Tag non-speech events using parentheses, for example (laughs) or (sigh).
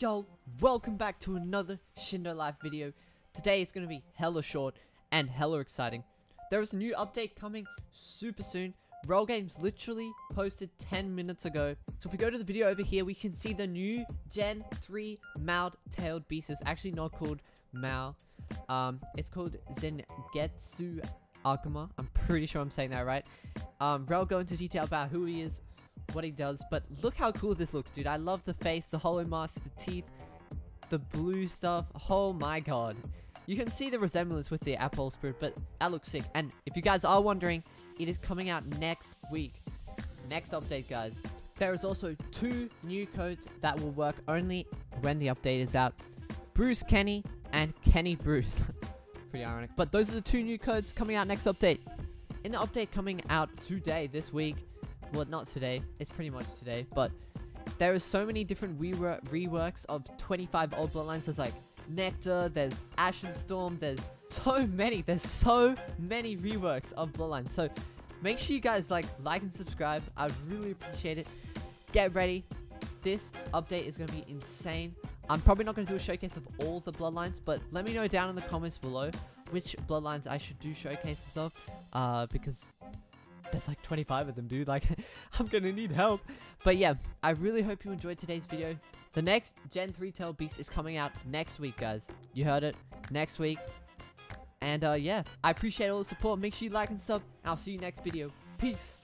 Yo, welcome back to another Shindo Life video. Today it's going to be hella short and hella exciting. There is a new update coming super soon. Rell Games literally posted 10 minutes ago. So if we go to the video over here, we can see the new Gen 3 Mao-tailed beast. It's actually not called Mao. Um, it's called Zengetsu Akuma. I'm pretty sure I'm saying that right. Um, Rell go into detail about who he is, what he does, but look how cool this looks, dude. I love the face, the hollow mask, the teeth, the blue stuff. Oh my god. You can see the resemblance with the Apple Spirit, but that looks sick. And if you guys are wondering, it is coming out next week. Next update, guys. There is also two new codes that will work only when the update is out. Bruce Kenny and Kenny Bruce. (laughs) Pretty ironic. But those are the two new codes coming out next update. In the update coming out today, this week, well, not today, it's pretty much today, but there are so many different rework reworks of 25 old bloodlines. There's like Nectar, there's Ashen Storm, there's so many, there's so many reworks of bloodlines. So make sure you guys like, like and subscribe. I'd really appreciate it. Get ready. This update is going to be insane. I'm probably not going to do a showcase of all the bloodlines, but let me know down in the comments below which bloodlines I should do showcases of, uh, because there's like 25 of them, dude. Like, (laughs) I'm gonna need help. But yeah, I really hope you enjoyed today's video. The next Gen 3 Tail Beast is coming out next week, guys. You heard it. Next week. And uh, yeah, I appreciate all the support. Make sure you like and sub. And I'll see you next video. Peace.